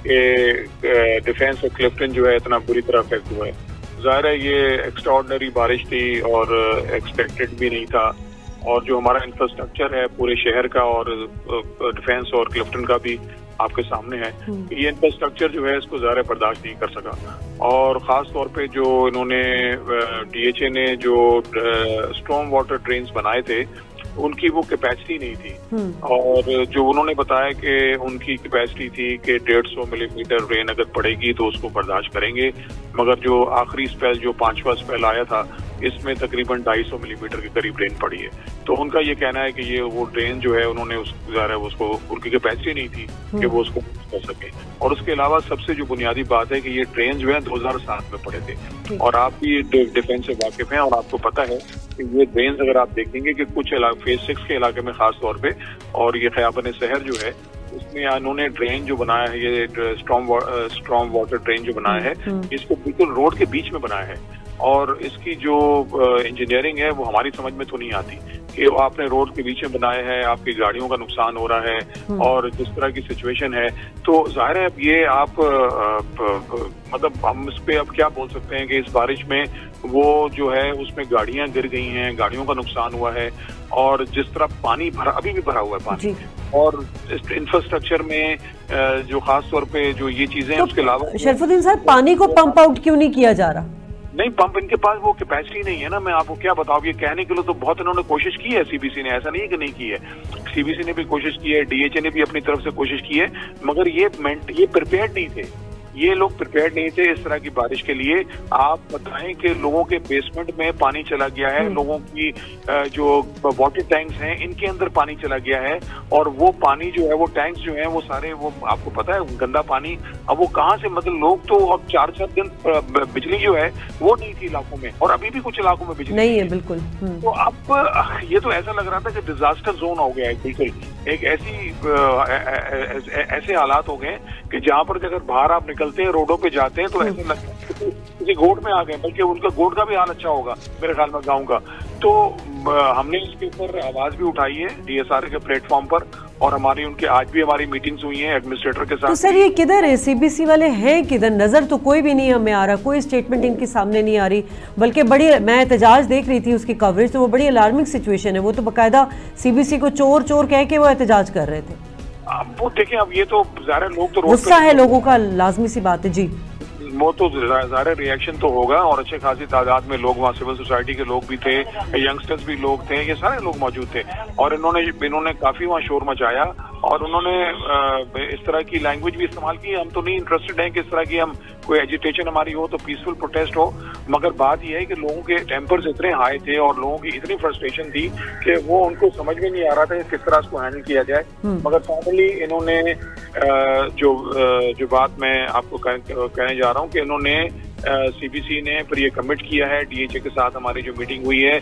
कि डिफेंस और क्लिफ्टन जो है इतना बुरी तरह अफेक्ट हुआ है। ज़ाहिर है ये एक्स्ट्रॉर्डनरी बारिश थी और एक्सपेक्टेड भी नहीं था। और जो हमारा इंफ्रास्ट्रक्चर है पूरे शहर का और डिफेंस और क्लिफ्टन का भी आपके सामने है ये इंफ्रास्ट्रक्चर जो है इसको ज़्यादा बर्दाश्त नहीं कर सका। और ख़ास तौर पे जो इन्होंने डीएचए ने जो स्ट्रॉन्ग वाटर ड्रेन्स बनाए थे उनकी वो कैपेसिटी नहीं थी। और जो उन्होंने बताया कि उनकी कैपेसिटी थी कि डेढ़ सौ मिलीमीटर रेन अगर पड़ेगी तो उसको बर्दाश्त करेंगे। मगर जो आखिरी स्पेल जो पांचवा स्पेल आया था इसमें तकरीबन ढाई सौ मिलीमीटर के करीब रेन पड़ी है। तो उनका ये कहना है कि ये वो ट्रेन जो है उन्होंने उस ज़रा उसको उनकी कैपेसिटी नहीं थी कि वो उसको कर सके। और उसके अलावा सबसे जो बुनियादी बात है कि ये ट्रेन जो है 2007 में पड़े थे। और आप भी डिफेंस से वाकिफ हैं और आपको पता है कि ये ट्रेन अगर आप देखेंगे कि कुछ फ़ेज़ सिक्स के इलाके में खास तौर पे और ये खयाबन शहर जो है उसमें उन्होंने ड्रेन जो बनाया है ये स्ट्रॉन्ग स्ट्रॉन्ग वाटर ड्रेन जो बनाया है इसको बिल्कुल रोड के बीच में बनाया है। और इसकी जो इंजीनियरिंग है वो हमारी समझ में तो नहीं आती कि आपने रोड के बीच में बनाया है आपकी गाड़ियों का नुकसान हो रहा है और जिस तरह की सिचुएशन है। तो ज़ाहिर है अब ये आप मतलब हम इस पे अब क्या बोल सकते हैं कि इस बारिश में वो जो है उसमें गाड़ियाँ गिर गई हैं गाड़ियों का नुकसान हुआ है और जिस तरह पानी भरा अभी भी भरा हुआ है पानी और इंफ्रास्ट्रक्चर में जो खास तौर पे जो ये चीज़ें तो उसके अलावा शरफुद्दीन साहब पानी को पंप आउट क्यों नहीं किया जा रहा? नहीं, पंप इनके पास वो कैपेसिटी नहीं है ना, मैं आपको क्या बताऊँ, ये कहने के लिए तो बहुत इन्होंने कोशिश की है सीबीसी ने, ऐसा नहीं है कि नहीं की है। सीबीसी ने भी कोशिश की है डीएचए ने भी अपनी तरफ़ से कोशिश की है, मगर ये ये प्रिपेयर नहीं थे। ये लोग प्रिपेयर नहीं थे इस तरह की बारिश के लिए। आप बताएँ कि लोगों के बेसमेंट में पानी चला गया है लोगों की जो वाटर टैंक्स हैं इनके अंदर पानी चला गया है और वो पानी जो है वो टैंक्स जो है वो सारे वो आपको पता है गंदा पानी। अब वो कहाँ से मतलब लोग तो अब चार चार दिन बिजली जो है वो नहीं थी इलाकों में और अभी भी कुछ इलाकों में बिजली नहीं है बिल्कुल। तो अब ये तो ऐसा लग रहा था कि डिजास्टर जोन हो गया है बिल्कुल। एक ऐसी ऐसे हालात हो गए कि जहाँ पर अगर बाहर आप निकलते हैं रोडों पे जाते हैं तो ऐसे लगता है किसी गोड में आ गए बल्कि उनका गोड का भी हाल अच्छा होगा मेरे ख्याल में गाँव का तो हमने इसके ऊपर आवाज़ भी उठाई है डीएसआर के प्लेटफॉर्म पर और हमारी उनके आज भी हमारी मीटिंग्स हुई हैं एडमिनिस्ट्रेटर के साथ तो सर ये किधर है? सीबीसी वाले हैं किधर? नज़र तो कोई भी नहीं हमें आ रहा कोई स्टेटमेंट इनके सामने नहीं आ रही बल्कि बड़ी मैं एहतजाज देख रही थी उसकी कवरेज तो वो बड़ी अलार्मिंग सिचुएशन है। वो तो बाकायदा सीबीसी को चोर चोर कह के वो एहतजाज कर रहे थे। अब वो देखें अब ये तो ज़्यादा लोग तो गुस्सा है। लोगों का लाजमी सी बात है जी। वो तो ज़्यादा रिएक्शन तो होगा और अच्छे खासी तादाद में लोग वहाँ सिविल सोसाइटी के लोग भी थे यंगस्टर्स भी लोग थे ये सारे लोग मौजूद थे। और इन्होंने इन्होंने काफ़ी वहाँ शोर मचाया और उन्होंने इस तरह की लैंग्वेज भी इस्तेमाल की। हम तो नहीं इंटरेस्टेड हैं कि इस तरह की हम कोई एजिटेशन हमारी हो तो पीसफुल प्रोटेस्ट हो। मगर बात यह है कि लोगों के टेम्पर्स इतने हाई थे और लोगों की इतनी फ्रस्ट्रेशन थी कि वो उनको समझ में नहीं आ रहा था कि किस तरह उसको हैंडल किया जाए। मगर फाइनली इन्होंने जो जो बात मैं आपको कहने जा रहा हूँ कि इन्होंने सीबीसी ने फिर ये कमिट किया है डीएचए के साथ हमारी जो मीटिंग हुई है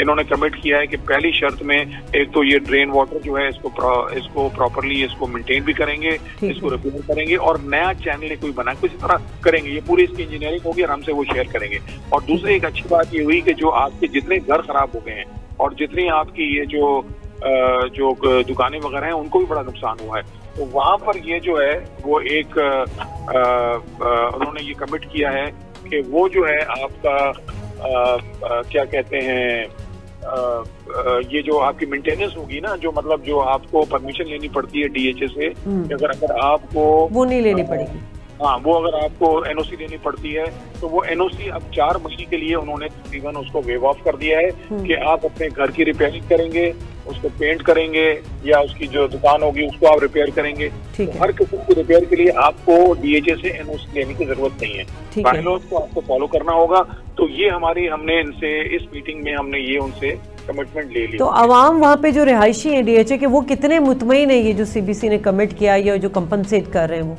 इन्होंने कमिट किया है कि पहली शर्त में एक तो ये ड्रेन वाटर जो है इसको प्रो, इसको प्रॉपरली इसको मेंटेन भी करेंगे इसको रिपेयर करेंगे और नया चैनल कोई बना किसी तरह करेंगे ये पूरी इसकी इंजीनियरिंग होगी आराम से वो शेयर करेंगे। और दूसरी एक अच्छी बात ये हुई कि जो आपके जितने घर खराब हो गए हैं और जितनी आपकी ये जो जो दुकानें वगैरह हैं उनको भी बड़ा नुकसान हुआ है। तो वहाँ पर ये जो है वो एक उन्होंने ये कमिट किया है कि वो जो है आपका आ, आ, क्या कहते हैं आ, ये जो आपकी मेंटेनेंस होगी ना जो मतलब जो आपको परमिशन लेनी पड़ती है डीएचए से हम्म। अगर अगर आपको वो नहीं लेनी पड़ेगी हाँ वो अगर आपको एनओसी देनी पड़ती है तो वो एनओसी अब चार महीने के लिए उन्होंने तकरीबन उसको वेव ऑफ़ कर दिया है हम्म। कि आप अपने घर की रिपेयरिंग करेंगे उसको पेंट करेंगे या उसकी जो दुकान होगी उसको आप रिपेयर करेंगे। तो हर किस्म की रिपेयर के लिए आपको डीएचए से एनओसी लेने की ज़रूरत नहीं है। बायलॉज को आपको फॉलो करना होगा। तो ये हमारी हमने इनसे इस मीटिंग में हमने ये उनसे कमिटमेंट ले ली। तो आवाम वहाँ पे जो रिहायशी हैं डीएचए के वो कितने मुतमिन है ये जो सीबीसी ने कमिट किया या जो कम्पनसेट कर रहे हैं वो?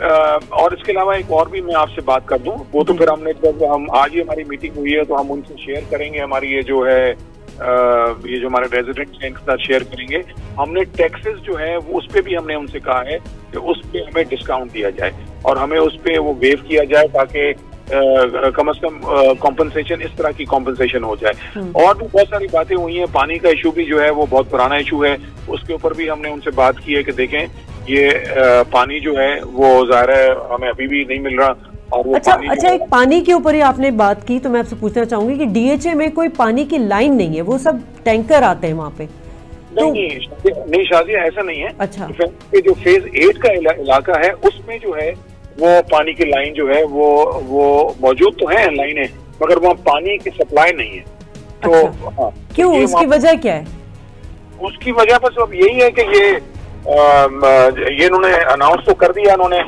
और इसके अलावा एक और भी मैं आपसे बात कर दूँ वो तो फिर हमने जब हम आज ही हमारी मीटिंग हुई है तो हम उनसे शेयर करेंगे हमारी ये जो है ये जो हमारे रेजिडेंट्स हैं इनके साथ शेयर करेंगे। हमने टैक्सेस जो है वो उस पे भी हमने उनसे कहा है कि उस पर हमें डिस्काउंट दिया जाए और हमें उस पे वो वेव किया जाए ताकि कम अज कम कॉम्पनसेशन इस तरह की कॉम्पनसेशन हो जाए। और भी बहुत सारी बातें हुई हैं पानी का इशू भी जो है वो बहुत पुराना इशू है। उसके ऊपर भी हमने उनसे बात की है कि देखें ये पानी जो है वो ज़ाहिर है हमें अभी भी नहीं मिल रहा और वो अच्छा पानी अच्छा एक पानी के ऊपर ही आपने बात की तो मैं आपसे पूछना चाहूँगी कि डीएचए में कोई पानी की लाइन नहीं है वो सब टैंकर आते हैं वहाँ पे। नहीं तो- नहीं शादी- शाजिया ऐसा नहीं है। अच्छा। के जो फ़ेज़ एट का इला, इलाका है उसमें जो है वो पानी की लाइन जो है वो वो मौजूद तो है लाइने मगर वहाँ पानी की सप्लाई नहीं है। तो अच्छा। हाँ क्यों? उसकी वजह क्या है? उसकी वजह बस अब यही है कि ये ये इन्होंने अनाउंस तो कर दिया इन्होंने,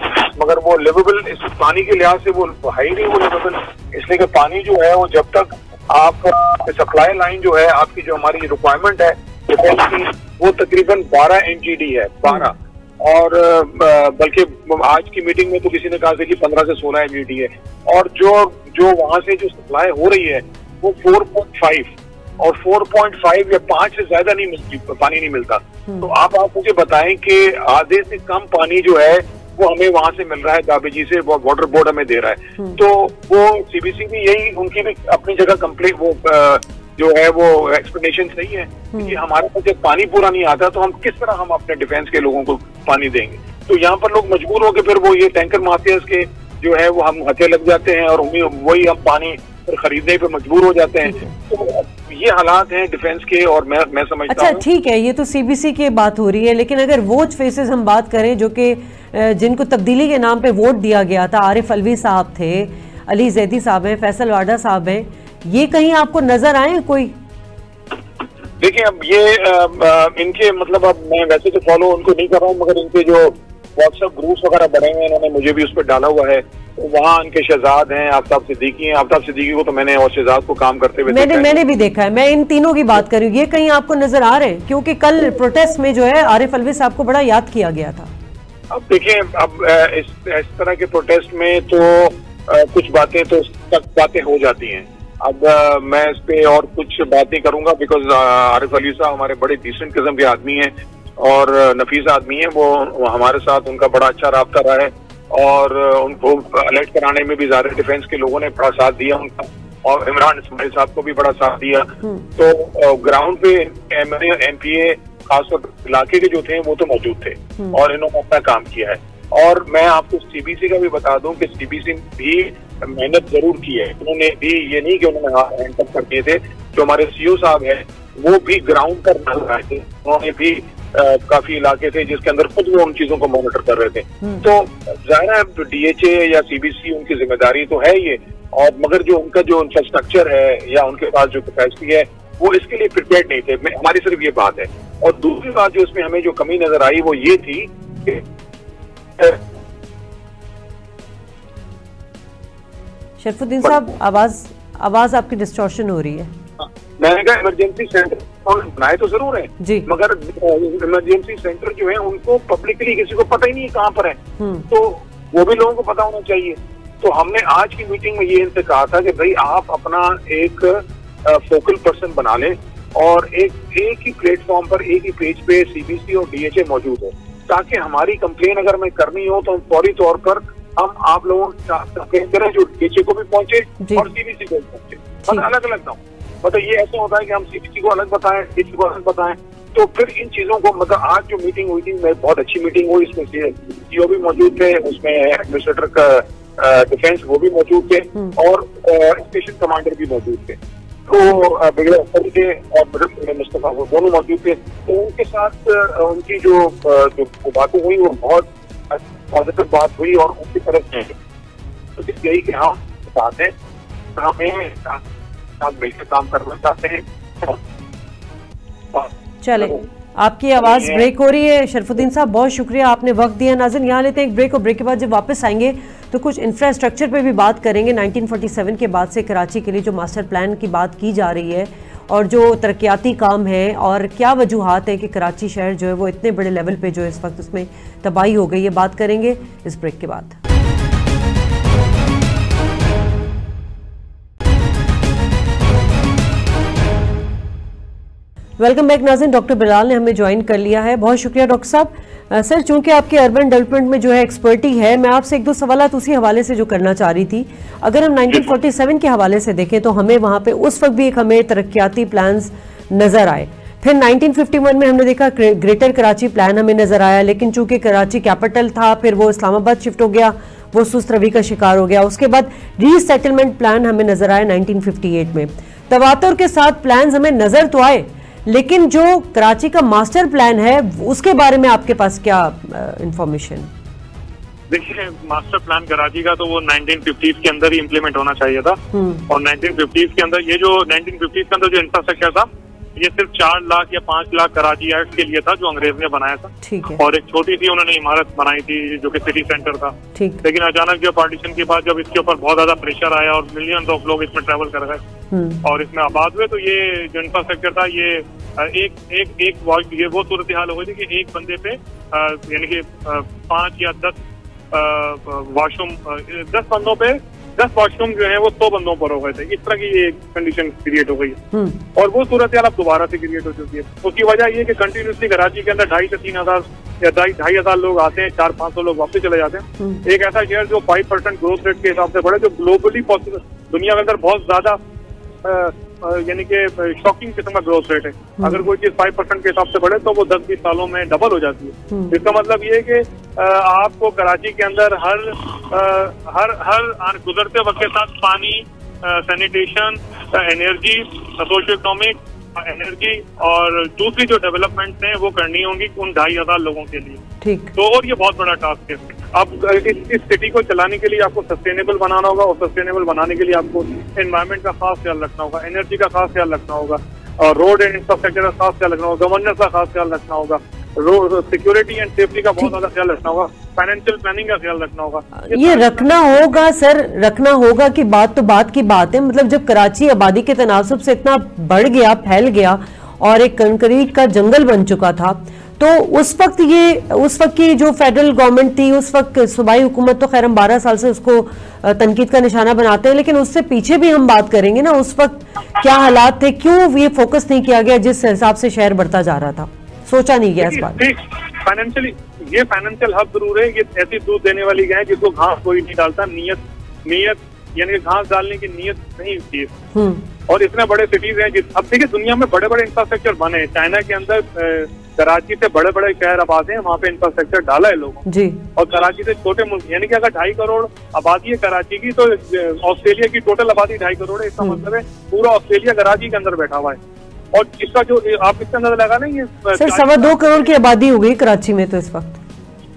मगर वो लिवेबल इस पानी के लिहाज से वो हाई नहीं वो लिवेबल इसलिए कि पानी जो है वो जब तक आप सप्लाई लाइन जो है, आपकी जो हमारी रिक्वायरमेंट है, वो तकरीबन 12 एमजीडी है 12 और बल्कि आज की मीटिंग में तो किसी ने कहा था कि 15 से 16 एमजीडी है। और जो जो वहाँ से जो सप्लाई हो रही है, वो 4.5 और 4.5 या 5 से ज़्यादा नहीं मिलती पानी नहीं मिलता। तो आप आप मुझे बताएँ कि आधे से कम पानी जो है वो हमें वहाँ से मिल रहा है दाबेजी से वो वाटर बोर्ड हमें दे रहा है। तो वो सीबीसी भी यही उनकी भी अपनी जगह कंप्लीट वो जो है वो एक्सप्लेनेशन सही है। कि हमारे पास जब पानी पूरा नहीं आता तो हम किस तरह हम अपने डिफेंस के लोगों को पानी देंगे? तो यहाँ पर लोग मजबूर होकर फिर वो ये टैंकर माफियाज के जो है वो हम हथे लग जाते हैं और वही हम पानी खरीदने पर मजबूर हो जाते हैं। तो ये हालात हैं डिफेंस के और मैं मैं समझता अच्छा ठीक है ये तो सीबीसी की बात हो रही है लेकिन अगर वोच फेसेस हम बात करें जो कि जिनको तब्दीली के नाम पे वोट दिया गया था आरिफ अलवी साहब थे अली जैदी साहब हैं फैसल वाडा साहब हैं ये कहीं आपको नज़र आए कोई? देखिए अब ये अ, अ, इनके मतलब अब मैं वैसे तो फॉलो उनको नहीं कर रहा हूँ मगर इनके जो व्हाट्सएप ग्रुप्स वगैरह बने हुए इन्होंने मुझे भी उस पर डाला हुआ है। वहाँ इनके शहजाद हैं आफ्ताब सिद्दीकी हैं। आफ्ताब सिद्दीकी को तो मैंने और शहजाद को काम करते हुए मैंने मैंने भी देखा है। मैं इन तीनों की बात कर रही हूँ। ये कहीं आपको नज़र आ रहे हैं? क्योंकि कल प्रोटेस्ट में जो है आरिफ अलवी साहब को बड़ा याद किया गया था। अब देखिए अब इस इस तरह के प्रोटेस्ट में तो कुछ बातें तो तक बातें हो जाती हैं। अब मैं इस पे और कुछ बात नहीं करूँगा बिकॉज़ आरिफ अली साहब हमारे बड़े डिसेंट किस्म के आदमी हैं और नफीस आदमी हैं। वो हमारे साथ उनका बड़ा अच्छा रहा रहा है। और उनको अलर्ट कराने में भी ज़्यादा डिफेंस के लोगों ने बड़ा साथ दिया उनका। और इमरान इस्माइल साहब को भी बड़ा साथ दिया। तो ग्राउंड पे एम एम पी ए खासतौर इलाके के जो थे वो तो मौजूद थे। और इन्होंने अपना काम किया है। और मैं आपको सीबीसी का भी बता दूँ कि सीबीसी भी मेहनत ज़रूर की है। उन्होंने भी ये नहीं कि उन्होंने हैंड कर दिए थे। जो हमारे सीओ साहब हैं वो भी ग्राउंड पर नज़र आए थे। उन्होंने भी काफ़ी इलाके थे जिसके अंदर खुद वो उन चीज़ों को मॉनिटर कर रहे थे। तो ज़ाहिर है डीएचए या सीबीसी उनकी ज़िम्मेदारी तो है ये और मगर जो उनका जो इंफ्रास्ट्रक्चर है या उनके पास जो कैपेसिटी है वो इसके लिए प्रिपेयर नहीं थे। हमारी सिर्फ़ ये बात है। और दूसरी बात जो इसमें हमें जो कमी नज़र आई वो ये थी कि शरफुद्दीन साहब आवाज़ आवाज़ आपकी डिस्टॉर्शन हो रही है। मैंने कहा इमरजेंसी सेंटर बनाए तो ज़रूर है। जी। मगर इमरजेंसी सेंटर जो है उनको पब्लिकली किसी को पता ही नहीं है कहाँ पर है। हम्म। तो वो भी लोगों को पता होना चाहिए। तो हमने आज की मीटिंग में ये इनसे कहा था कि भाई आप अपना एक फोकल पर्सन बना लें और एक एक ही प्लेटफॉर्म पर एक ही पेज पे सीबीसी और डीएचए मौजूद हो। ताकि हमारी कंप्लेन अगर हमें करनी हो तो हम फौरी तौर पर हम आप लोगों के कंप्लेन करें जो डीएचए को भी पहुँचे। और सीबीसी को भी पहुँचे। अलग अलग ना मतलब ये ऐसा होता है कि हम सीबीसी को अलग बताएँ डीएचए को अलग बताएँ तो फिर इन चीज़ों को मतलब आज जो मीटिंग हुई थी मैं बहुत अच्छी मीटिंग हुई इसमें सीओ भी मौजूद थे उसमें एडमिनिस्ट्रेटर का डिफेंस वो भी मौजूद थे और स्टेशन कमांडर भी मौजूद थे। तो बिगड़े अफसर थे और मिडल मुस्तफ़ा वो दोनों मौजूद थे। तो उनके साथ उनकी जो जो बातें हुई वो बहुत पॉजिटिव बात हुई और उनकी तरफ़ से तो यही कि हम चाहते हैं हमें साथ मिलकर काम करना चाहते हैं। चले आपकी आवाज़ ब्रेक हो रही है। शरफुद्दीन साहब बहुत शुक्रिया आपने वक्त दिया। नाजन यहाँ लेते हैं एक ब्रेक और ब्रेक के बाद जब वापस आएँगे तो कुछ इंफ्रास्ट्रक्चर पे भी बात करेंगे। 1947 के बाद से कराची के लिए जो मास्टर प्लान की बात की जा रही है और जो तरक्याती काम है और क्या वजूहत है कि कराची शहर जो है वो इतने बड़े लेवल पे जो इस वक्त उसमें तबाही हो गई है। बात करेंगे इस ब्रेक के बाद। Welcome back Nazin, doctor Bilal ने हमें ज्वाइन कर लिया है। बहुत शुक्रिया, डॉक्टर साहब। सर, चूँकि आपके अर्बन डेवलपमेंट में जो है एक्सपर्टी है, मैं आपसे एक दो सवाल उसी हवाले से जो करना चाह रही थी। अगर हम 1947 के हवाले से देखें तो हमें वहाँ पे उस वक्त भी एक हमें तरक्याती प्लान नज़र आए। फिर 1951 में हमने देखा ग्रेटर कराची प्लान हमें नज़र आया, लेकिन चूँकि कराची कैपिटल था, फिर वो इस्लामाबाद शिफ्ट हो गया, वो सुस्त रवि का शिकार हो गया। उसके बाद रीसेटलमेंट प्लान हमें नज़र आया 1958 में। तवातर के साथ प्लान हमें नज़र तो आए लेकिन जो कराची का मास्टर प्लान है उसके बारे में आपके पास क्या इंफॉर्मेशन देखिए मास्टर प्लान कराची का तो वो 1950s के अंदर ही इम्प्लीमेंट होना चाहिए था। और और 1950s के अंदर ये जो 1950s के अंदर जो इंफ्रास्ट्रक्चर था ये सिर्फ़ चार लाख या पाँच लाख कराची एक्ट के लिए था जो अंग्रेज़ ने बनाया था। ठीक है। और एक छोटी सी उन्होंने इमारत बनाई थी जो कि सिटी सेंटर था। ठीक। लेकिन अचानक जो पार्टीशन के बाद जब इसके ऊपर बहुत ज़्यादा प्रेशर आया और मिलियन ऑफ़ लोग इसमें ट्रेवल कर गए हम्म। और इसमें आबाद हुए तो ये जो इंफ्रास्ट्रक्चर था ये एक एक एक ये वो सूरत हाल हो गई थी कि एक बंदे पे यानी कि पाँच या दस वॉशरूम दस बंदों पे दस वॉशरूम जो है वो सौ बंदों पर हो गए थे इस तरह की ये कंडीशन क्रिएट हो गई है हम्म। और वो सूरत अब दोबारा से क्रिएट हो चुकी है उसकी वजह ये कि कंटिन्यूसली कराची के अंदर ढाई से तीन हज़ार या ढाई ढाई हज़ार लोग आते हैं चार पाँच सौ लोग वापस चले जाते हैं हम्म। एक ऐसा शहर जो फाइव परसेंट ग्रोथ रेट के हिसाब से बढ़े जो ग्लोबली पॉसिबल दुनिया के अंदर बहुत ज़्यादा यानी कि शॉकिंग किस्म का ग्रोथ रेट है हम्म। अगर कोई चीज़ फाइव परसेंट के हिसाब से बढ़े तो वो दस बीस सालों में डबल हो जाती है। इसका मतलब ये है कि आपको कराची के अंदर हर हर हर गुजरते वक्त के साथ पानी sanitation energy socio economic energy और दूसरी जो डेवलपमेंट है वो करनी होंगी उन ढाई हज़ार लोगों के लिए। ठीक। तो और ये बहुत बड़ा टास्क है। अब इस, इस सिटी को चलाने के लिए आपको सस्टेनेबल बनाना होगा और सस्टेनेबल बनाने के लिए आपको एनवायरमेंट का खास ख्याल रखना होगा एनर्जी का खास ख्याल रखना होगा और रोड एंड इंफ्रास्ट्रक्चर का खास ख्याल रखना होगा गवर्नेंस का खास ख्याल रखना होगा। सिक्योरिटी एंड सेफ्टी का बहुत ज़्यादा ख्याल रखना होगा। फाइनेंशियल प्लानिंग का ख्याल रखना होगा। ये रखना होगा सर रखना होगा कि बात तो बात की बात है। मतलब जब कराची आबादी के तनासब से इतना बढ़ गया फैल गया और एक कंक्रीट का जंगल बन चुका था तो उस वक्त ये उस वक्त की जो फेडरल गवर्नमेंट थी उस वक्त सूबाई हुकूमत तो खैर हम बारह साल से उसको तनकीद का निशाना बनाते हैं लेकिन उससे पीछे भी हम बात करेंगे ना उस वक्त क्या हालात थे क्यों ये फोकस नहीं किया गया जिस हिसाब से शहर बढ़ता जा रहा था? सोचा नहीं गया इस बात फाइनेंशियली ये फाइनेंशियल हब ज़रूर है ये ऐसी दूध देने वाली गाय जिसको घास कोई नहीं डालता नियत नियत यानी घास डालने की नियत नहीं होती हम्म। और इतने बड़े सिटीज़ हैं जिस अब देखिए दुनिया में बड़े बड़े इंफ्रास्ट्रक्चर बने हैं। चाइना के अंदर कराची से बड़े बड़े शहर आबाद हैं वहाँ पे इंफ्रास्ट्रक्चर डाला है लोगों जी। और कराची से छोटे मुल्क यानी कि अगर ढाई करोड़ आबादी है कराची की तो ऑस्ट्रेलिया की टोटल आबादी ढाई करोड़ है। इसका हम्म। मतलब है पूरा ऑस्ट्रेलिया कराची के अंदर बैठा हुआ है। और इसका जो आप इसका अंदर लगा ना ये सर सवा दो करोड़ की आबादी हो गई कराची में तो इस वक्त।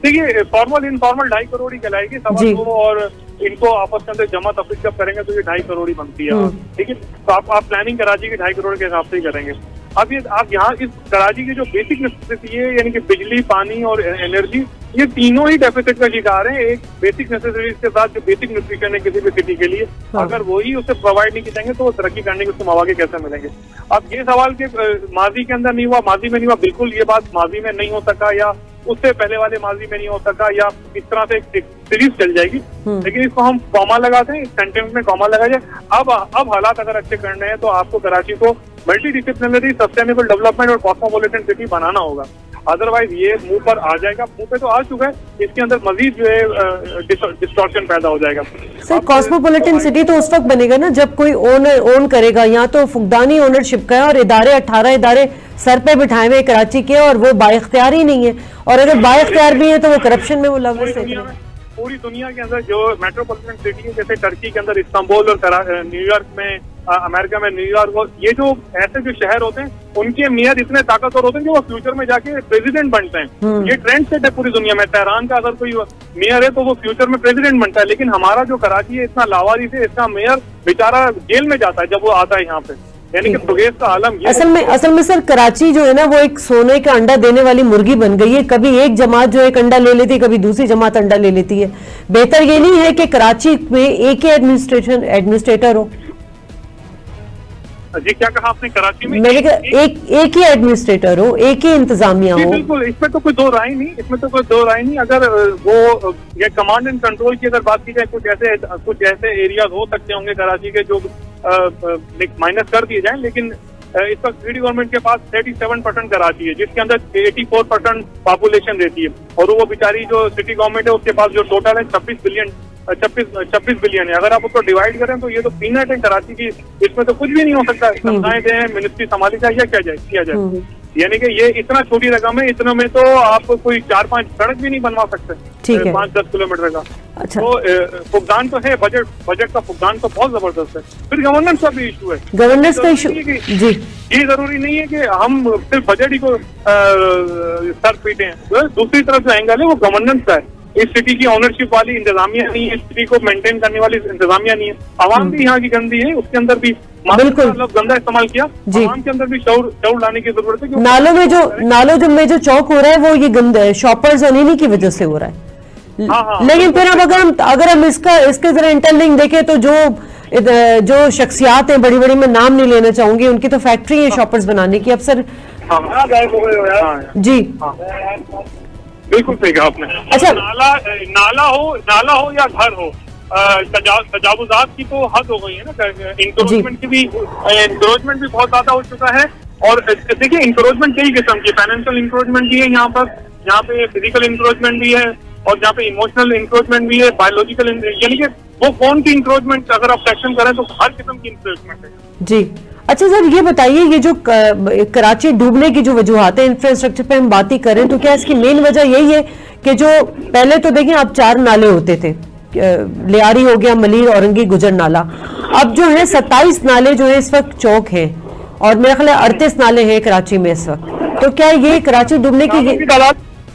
देखिए फॉर्मल इनफॉर्मल ढाई करोड़ ही कहलाएगी सवा दो और इनको आपस के अंदर जमा तफरी जब करेंगे तो ये ढाई करोड़ ही बनती है। हम्म। ठीक है तो आप आप प्लानिंग कराची की ढाई करोड़ के हिसाब से ही करेंगे। अब ये आप यहाँ इस कराची की जो बेसिक नेसेसिटी है यानी कि बिजली पानी और एनर्जी ये तीनों ही डेफिसिट का शिकार है। एक बेसिक नेसेसिटीज के साथ जो बेसिक न्यूट्रिशन है किसी भी सिटी के लिए। हाँ। अगर वही उसे प्रोवाइड नहीं करेंगे तो वो तरक्की करने के उसको मौके कैसे मिलेंगे? अब ये सवाल के माजी के अंदर नहीं हुआ माजी में नहीं हुआ बिल्कुल ये बात माजी में नहीं हो सका या उससे पहले वाले माजी में नहीं हो सका या इस तरह से एक सीरीज़ चल जाएगी। हम्म। लेकिन इसको हम कॉमा लगाते हैं सेंटेंस में कॉमा लगा जाए अब अब हालात अगर अच्छे करने हैं तो आपको कराची को मल्टी डिसिप्लिनरी सस्टेनेबल डेवलपमेंट और कॉस्मोपोलिटन सिटी बनाना होगा। अदरवाइज़ ये मुँह पर आ जाएगा। मुँह पे तो आ चुका है। इसके अंदर मजीद जो है डिस्टॉर्शन पैदा हो जाएगा। सर कॉस्मोपोलिटन सिटी तो उस वक्त बनेगा ना जब कोई ओनर ओन करेगा। यहाँ तो फुकदानी ओनरशिप का है और इदारे अठारह इदारे सर पे बिठाए हुए कराची के और वो बाख्तियार ही नहीं है। और अगर बाख्तियार भी है तो वो करप्शन में वो मुलविस है। पूरी दुनिया के अंदर जो मेट्रोपोलिटन सिटी है जैसे टर्की के अंदर इस्तांबुल और न्यूयॉर्क में आ, अमेरिका में न्यूयॉर्क और ये जो ऐसे जो शहर होते हैं उनके मेयर इतने ताकतवर होते हैं कि वो फ्यूचर में जाके प्रेसिडेंट बनते हैं। हम्म। ये ट्रेंड सेट है पूरी दुनिया में। तेहरान का अगर कोई मेयर है तो वो फ्यूचर में प्रेसिडेंट बनता है। लेकिन हमारा जो कराची है इतना लावारी से इसका मेयर बेचारा जेल में जाता है जब वो आता है यहाँ पे। असल में असल में सर, कराची जो है ना, वो एक सोने का अंडा देने वाली मुर्गी बन गई है। कभी एक जमात जो एक अंडा ले लेती है, कभी दूसरी जमात अंडा ले लेती है। बेहतर ये नहीं है कि कराची में एक ही एडमिनिस्ट्रेशन एडमिनिस्ट्रेटर हो। जी क्या कहा आपने? कराची में मैंने कहा एक एक ही एडमिनिस्ट्रेटर हो एक ही इंतजामिया हो। बिल्कुल इसमें तो कोई दो राय नहीं इसमें तो कोई दो राय नहीं। अगर वो ये कमांड एंड कंट्रोल की अगर बात की जाए कुछ ऐसे कुछ ऐसे एरियाज़ हो सकते होंगे कराची के जो माइनस कर दिए जाए लेकिन इस वक्त सिटी गवर्नमेंट के पास 37 परसेंट कराची है जिसके अंदर 84 परसेंट पॉपुलेशन रहती है। और वो बेचारी जो सिटी गवर्नमेंट है उसके पास जो टोटल है छब्बीस बिलियन छब्बीस छब्बीस बिलियन है। अगर आप उसको डिवाइड करें तो ये तो पीनट है कराची की इसमें तो कुछ भी नहीं हो सकता। समझाएँ दें मिनिस्ट्री संभाली जाए या क्या जाए किया जाए। यानी कि ये इतना छोटी रकम है इतना में तो आप कोई चार पाँच सड़क भी नहीं बनवा सकते। ठीक है। पाँच दस किलोमीटर का। अच्छा। तो फुकदान तो है बजट बजट का फुकदान तो बहुत ज़बरदस्त है। फिर गवर्नेंस का भी इशू है। गवर्नेंस का इशू जी। ये ज़रूरी नहीं है कि हम सिर्फ़ बजट ही को सर पीटे हैं। तो दूसरी तरफ़ जो एंगल है वो गवर्नेंस का है। इस सिटी की ऑनरशिप वाली इंतजामिया नहीं है इस सिटी को मेंटेन करने वाली इंतजामिया नहीं है। आवाम भी यहाँ की गंदी है उसके अंदर भी बिल्कुल। मतलब गंदा इस्तेमाल किया? जी। के अंदर भी शौर शौर लाने की ज़रूरत है क्योंकि- नालों में जो नालों जो में जो चौक हो रहा है वो ये गंद शॉपर्स और इन्हीं की वजह से हो रहा है। हाँ, हाँ। लेकिन फिर अब अगर हम अगर हम इसका इसके जरा इंटरलिंक देखें तो जो जो शख्सियात हैं बड़ी बड़ी मैं नाम नहीं लेना चाहूँगी उनकी तो फैक्ट्री है शॉपर्स बनाने की। अब सर हाँ, हाँ, जी। बिल्कुल सही कहा आपने। अच्छा। नाला नाला हो नाला हो या घर हो? तजावुजात की तो हद हो गई है ना इंक्रोचमेंट की भी इंक्रोचमेंट भी बहुत ज़्यादा हो चुका है। और देखिए इंक्रोचमेंट कई किस्म की फाइनेंशियल इंक्रोचमेंट भी है यहाँ पर यहाँ पे फ़िज़िकल इंक्रोचमेंट भी है और यहाँ पे इमोशनल इंक्रोचमेंट भी है बायोलॉजिकल यानी कि वो कौन की इंक्रोचमेंट अगर आप सेक्शन करें तो हर किस्म की इंक्रोचमेंट है। जी। अच्छा सर ये बताइए ये जो कराची डूबने की जो वजूहत है इंफ्रास्ट्रक्चर पे हम बात ही करें तो क्या इसकी मेन वजह यही है कि जो पहले तो देखिए आप चार नाले होते थे लियारी हो गया, मलिर, औरंगी, गुजर नाला। अब जो है, सत्ताईस नाले जो है, इस वक्त चौक है। और मेरा ख्याल है अड़तीस नाले हैं कराची में इस वक्त। तो क्या ये कराची डूबने की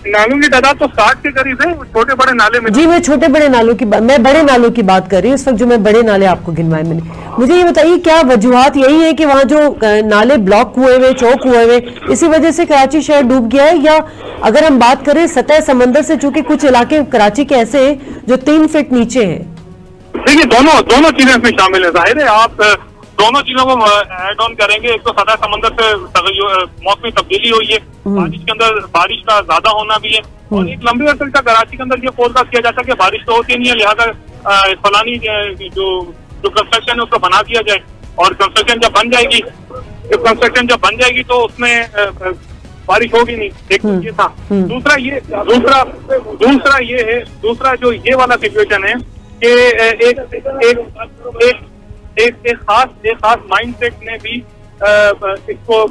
नालों की तादाद तो साठ के करीब है छोटे बड़े नाले में जी मैं छोटे बड़े नालों की मैं बड़े नालों की बात कर रही हूँ इस वक्त जो मैं बड़े नाले आपको गिनवाए मैंने। मुझे ये बताइए क्या वजूहत यही है कि वहाँ जो नाले ब्लॉक हुए हुए चौक हुए हुए इसी वजह से कराची शहर डूब गया है? या अगर हम बात करें सतह समंदर से चूँकि कुछ इलाके कराची के ऐसे हैं जो तीन फीट नीचे हैं। देखिए दोनों दोनों चीज़ें इसमें शामिल है। ज़ाहिर है आप दोनों चीज़ों को एड ऑन करेंगे। एक तो सदा समंदर से मौसमी तब्दीली हुई है। बारिश के अंदर बारिश का ज़्यादा होना भी है। और एक लंबे अरसे तक कराची के अंदर ये फोरकास्ट किया जाता है कि बारिश तो होती नहीं है लिहाजा फलानी जो जो कंस्ट्रक्शन है उसको बना दिया जाए। और कंस्ट्रक्शन जब बन जाएगी जब कंस्ट्रक्शन जब बन जाएगी तो उसमें बारिश होगी नहीं। एक तो ये था। दूसरा ये दूसरा दूसरा ये है दूसरा जो ये वाला सिचुएशन है कि एक एक एक एक एक खास एक खास माइंडसेट ने भी इसको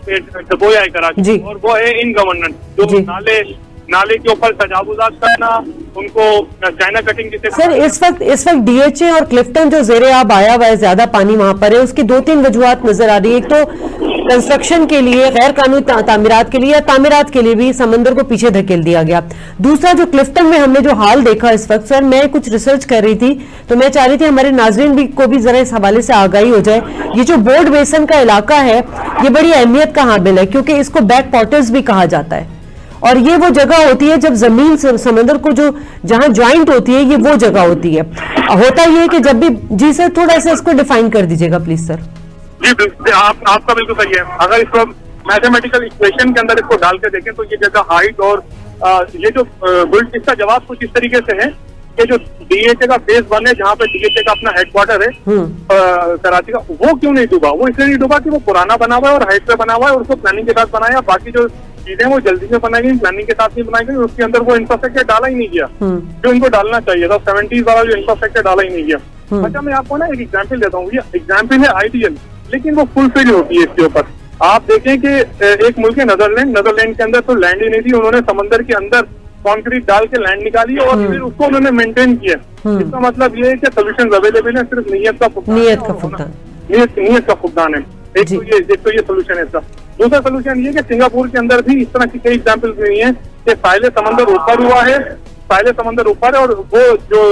डबोया है कराची। और वो है इन गवर्नेंस जो नाले नाले के ऊपर तजावजात करना उनको चाइना कटिंग जिसे सर इस वक्त इस वक्त डीएचए और क्लिफ्टन जो जेरे आब आया हुआ है ज़्यादा पानी वहाँ पर है उसकी दो तीन वजुहत नज़र आ रही है। एक तो कंस्ट्रक्शन के लिए गैर कानूनी ता, तामीरात के लिए या तामीरात के लिए भी समंदर को पीछे धकेल दिया गया। दूसरा जो क्लिफ्टन में हमने जो हाल देखा इस वक्त सर मैं कुछ रिसर्च कर रही थी तो मैं चाह रही थी हमारे नाजरीन भी को भी जरा इस हवाले से आगाही हो जाए। ये जो बोर्ड बेसन का इलाका है ये बड़ी अहमियत का हामिल है क्योंकि इसको बैक पॉटर्स भी कहा जाता है। और ये वो जगह होती है जब ज़मीन समंदर को जो जहाँ ज्वाइंट होती है ये वो जगह होती है। होता ये है कि जब भी जी सर थोड़ा सा इसको डिफाइन कर दीजिएगा प्लीज़ सर जी बिल्कुल आप आपका बिल्कुल सही है। अगर इसको मैथमेटिकल इक्वेशन के अंदर इसको डाल के देखें तो ये जगह हाइट और अ, ये जो बुल्ट इसका जवाब कुछ इस तरीके से है कि जो डीएचए का फ़ेज़ वन है जहाँ पे डीएचए का अपना हेडक्वार्टर है कराची का वो क्यों नहीं डूबा? वो इसलिए नहीं डूबा कि वो पुराना बना हुआ है और हाइट पे बना हुआ है और उसको प्लानिंग के साथ बनाया बाकी जो चीज़ें वो जल्दी से बनाई गई प्लानिंग के साथ नहीं बनाई गई उसके अंदर वो इंफ्रास्ट्रक्चर डाला ही नहीं गया। जो इनको डालना चाहिए था सेवेंटीज वाला जो इंफ्रास्ट्रक्चर डाला ही नहीं गया। अच्छा मैं आपको ना एक एग्ज़ाम्पल देता हूँ। ये एग्ज़ाम्पल है आइडियल लेकिन वो फुलफिल होती है इसके ऊपर। आप देखें कि एक मुल्क है नदरलैंड नदरलैंड के अंदर तो लैंड ही नहीं थी। उन्होंने समंदर के अंदर कंक्रीट डाल के लैंड निकाली और फिर उसको उन्होंने मेंटेन किया। इसका मतलब ये है कि सोल्यूशन अवेलेबल है सिर्फ़ नीयत का नीयत का फुकदान। नीयत नीयत का फुकदान है। एक तो ये एक तो ये सोल्यूशन है इसका। दूसरा सोल्यूशन ये कि सिंगापुर के अंदर भी इस तरह की कई एग्ज़ाम्पल नहीं है कि साहिल समंदर ऊपर हुआ है साहिल समंदर ऊपर है और वो जो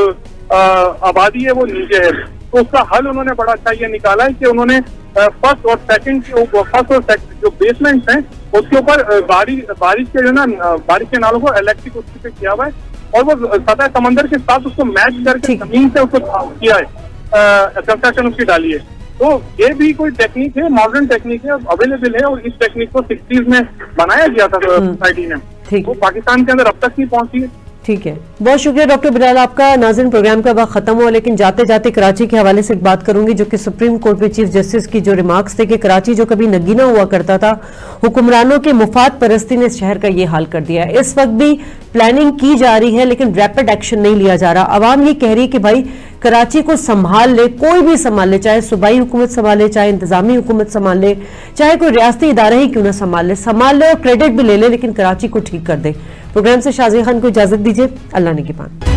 आबादी है वो नीचे है। तो उसका हल उन्होंने बड़ा अच्छा ये निकाला है कि उन्होंने फ़र्स्ट और सेकंड के फ़र्स्ट और second जो बेसमेंट है उसके ऊपर बारिश बारिश के जो ना बारिश के नालों को इलेक्ट्रिक उसके पे किया हुआ है और वो सतह समंदर के साथ उसको मैच करके ज़मीन से उसको किया है कंस्ट्रक्शन उसकी डाली है। तो ये भी कोई टेक्निक है मॉडर्न टेक्निक है अवेलेबल है और इस टेक्निक को सिक्सटीज में बनाया गया था सोसाइटी ने। वो पाकिस्तान के अंदर अब तक नहीं पहुँची है। ठीक है। बहुत शुक्रिया, डॉक्टर बिलाल। आपका नाजिन प्रोग्राम का वक्त खत्म हुआ, लेकिन जाते जाते कराची के हवाले से एक बात करूँगी, जो कि सुप्रीम कोर्ट में चीफ जस्टिस की जो रिमार्क्स थे कि कराची जो कभी नगीना हुआ करता था, हुक्मरानों के मुफाद परस्ती ने शहर का ये हाल कर दिया है। इस वक्त भी प्लानिंग की जा रही है, लेकिन रैपिड एक्शन नहीं लिया जा रहा। आवाम ये कह रही है कि भाई कराची को संभाल ले, कोई भी संभाल ले, चाहे सूबाई हुकूमत संभाले चाहे इंतजामी हुकूमत संभाल ले, चाहे कोई रियासती इदारा ही क्यों ना संभाल ले संभाल ले और क्रेडिट भी ले ले, लेकिन कराची को ठीक कर दे। प्रोग्राम से शाजी खान को इजाज़त दीजिए, अल्लाह ने की पान